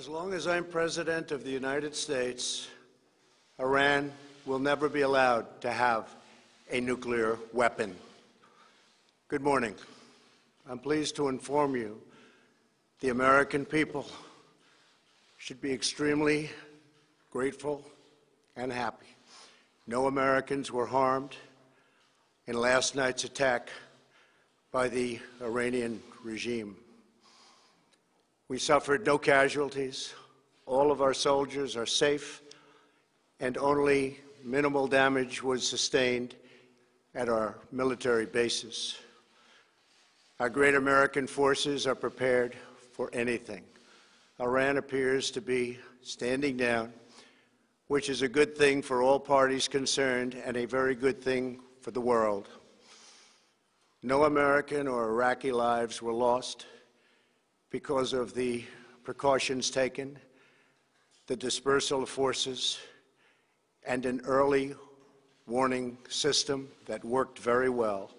As long as I'm President of the United States, Iran will never be allowed to have a nuclear weapon. Good morning. I'm pleased to inform you the American people should be extremely grateful and happy. No Americans were harmed in last night's attack by the Iranian regime. We suffered no casualties. All of our soldiers are safe, and only minimal damage was sustained at our military bases. Our great American forces are prepared for anything. Iran appears to be standing down, which is a good thing for all parties concerned and a very good thing for the world. No American or Iraqi lives were lost because of the precautions taken, the dispersal of forces, and an early warning system that worked very well.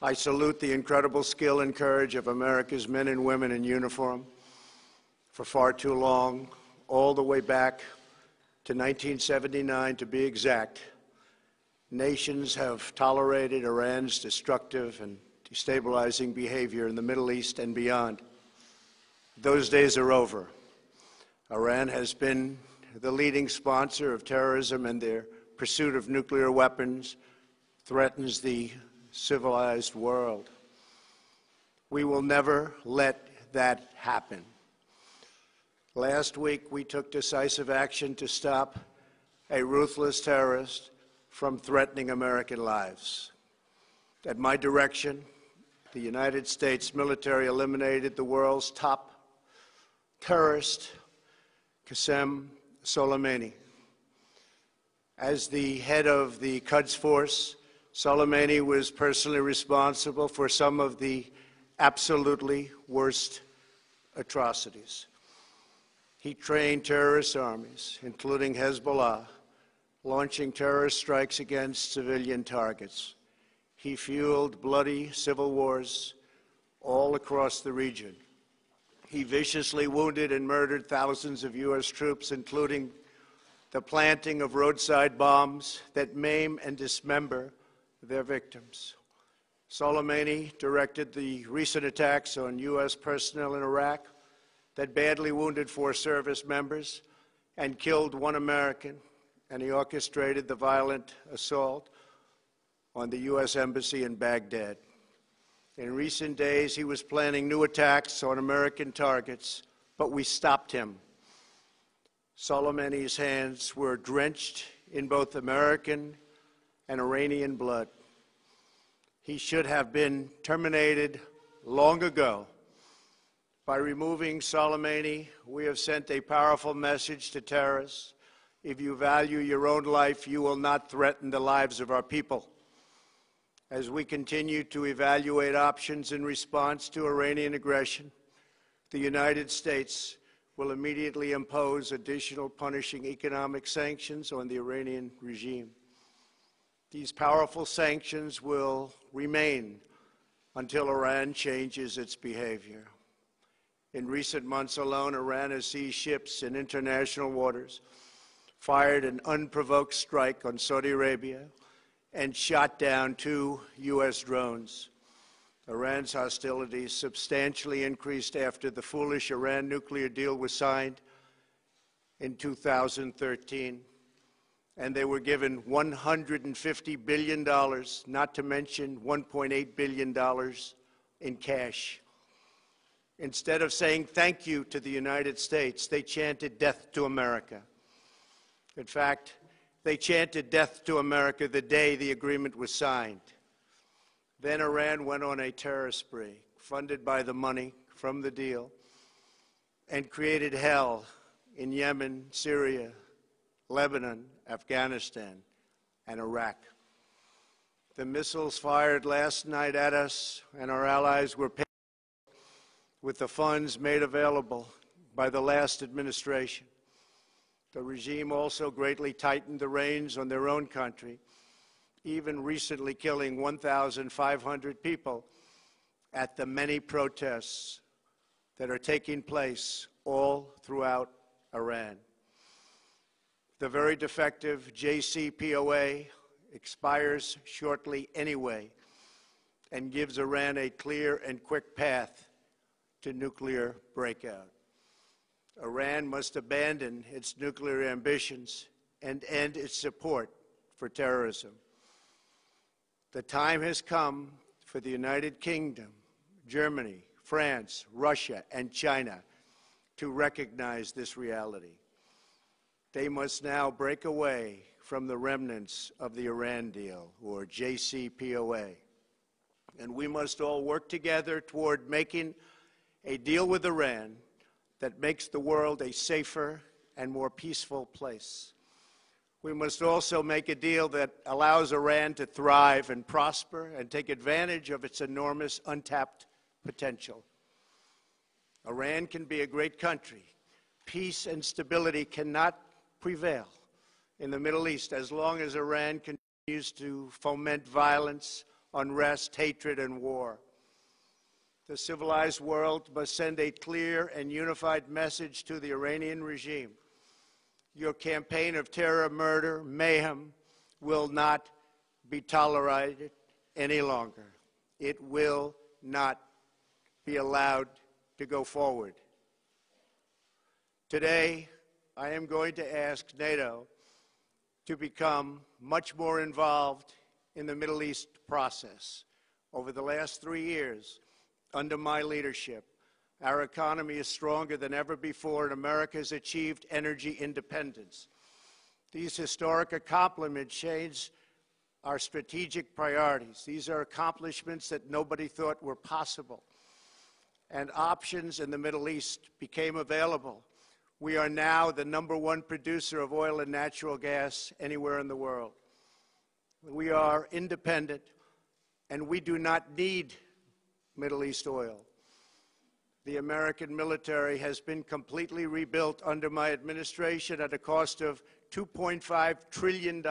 I salute the incredible skill and courage of America's men and women in uniform. For far too long, all the way back to 1979 to be exact, nations have tolerated Iran's destructive and destabilizing behavior in the Middle East and beyond. Those days are over. Iran has been the leading sponsor of terrorism and their pursuit of nuclear weapons threatens the civilized world. We will never let that happen. Last week, we took decisive action to stop a ruthless terrorist from threatening American lives. At my direction, the United States military eliminated the world's top terrorist, Qasem Soleimani. As the head of the Quds Force, Soleimani was personally responsible for some of the absolutely worst atrocities. He trained terrorist armies, including Hezbollah, launching terrorist strikes against civilian targets. He fueled bloody civil wars all across the region. He viciously wounded and murdered thousands of U.S. troops, including the planting of roadside bombs that maim and dismember their victims. Soleimani directed the recent attacks on U.S. personnel in Iraq that badly wounded four service members and killed one American, and he orchestrated the violent assault on the U.S. Embassy in Baghdad. In recent days, he was planning new attacks on American targets, but we stopped him. Soleimani's hands were drenched in both American and Iranian blood. He should have been terminated long ago. By removing Soleimani, we have sent a powerful message to terrorists. If you value your own life, you will not threaten the lives of our people. As we continue to evaluate options in response to Iranian aggression, the United States will immediately impose additional punishing economic sanctions on the Iranian regime. These powerful sanctions will remain until Iran changes its behavior. In recent months alone, Iran has seized ships in international waters, fired an unprovoked strike on Saudi Arabia, and shot down two U.S. drones. Iran's hostilities substantially increased after the foolish Iran nuclear deal was signed in 2013 and they were given $150 billion, not to mention $1.8 billion in cash. Instead of saying thank you to the United States, they chanted death to America. In fact, they chanted death to America the day the agreement was signed. Then Iran went on a terror spree, funded by the money from the deal, and created hell in Yemen, Syria, Lebanon, Afghanistan, and Iraq. The missiles fired last night at us and our allies were paid with the funds made available by the last administration. The regime also greatly tightened the reins on their own country, even recently killing 1,500 people at the many protests that are taking place all throughout Iran. The very defective JCPOA expires shortly anyway and gives Iran a clear and quick path to nuclear breakout. Iran must abandon its nuclear ambitions and end its support for terrorism. The time has come for the United Kingdom, Germany, France, Russia, and China to recognize this reality. They must now break away from the remnants of the Iran deal, or JCPOA. And we must all work together toward making a deal with Iran that makes the world a safer and more peaceful place. We must also make a deal that allows Iran to thrive and prosper and take advantage of its enormous untapped potential. Iran can be a great country. Peace and stability cannot prevail in the Middle East as long as Iran continues to foment violence, unrest, hatred, and war. The civilized world must send a clear and unified message to the Iranian regime. Your campaign of terror, murder, mayhem will not be tolerated any longer. It will not be allowed to go forward. Today, I am going to ask NATO to become much more involved in the Middle East process. Over the last three years, under my leadership, our economy is stronger than ever before, and America has achieved energy independence. These historic accomplishments change our strategic priorities. These are accomplishments that nobody thought were possible. And options in the Middle East became available. We are now the number one producer of oil and natural gas anywhere in the world. We are independent, and we do not need Middle East oil. The American military has been completely rebuilt under my administration at a cost of $2.5 trillion.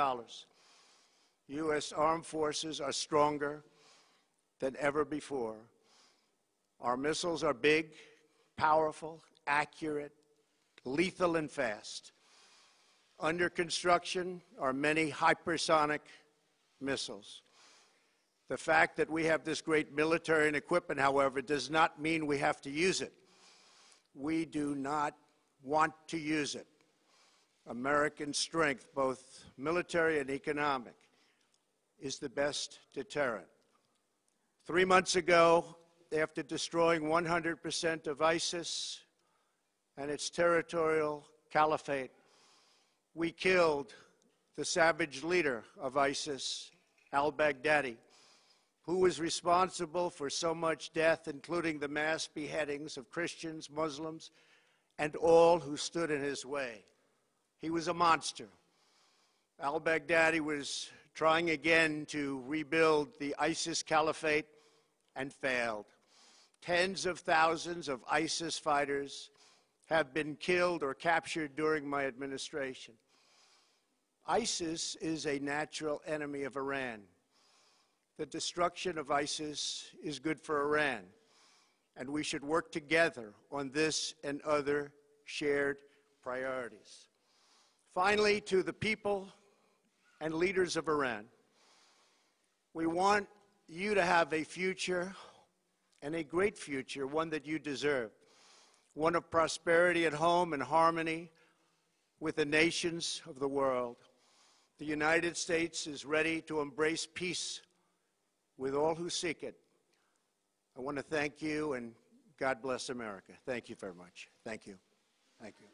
U.S. armed forces are stronger than ever before. Our missiles are big, powerful, accurate, lethal, and fast. Under construction are many hypersonic missiles. The fact that we have this great military and equipment, however, does not mean we have to use it. We do not want to use it. American strength, both military and economic, is the best deterrent. Three months ago, after destroying 100% of ISIS and its territorial caliphate, we killed the savage leader of ISIS, al Baghdadi who was responsible for so much death, including the mass beheadings of Christians, Muslims, and all who stood in his way. He was a monster. Al Baghdadi was trying again to rebuild the ISIS caliphate and failed. Tens of thousands of ISIS fighters have been killed or captured during my administration. ISIS is a natural enemy of Iran the destruction of ISIS is good for Iran, and we should work together on this and other shared priorities. Finally, to the people and leaders of Iran, we want you to have a future and a great future, one that you deserve, one of prosperity at home and harmony with the nations of the world. The United States is ready to embrace peace with all who seek it. I want to thank you and God bless America. Thank you very much. Thank you. Thank you.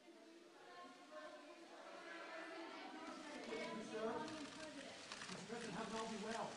Mr. President, all be well.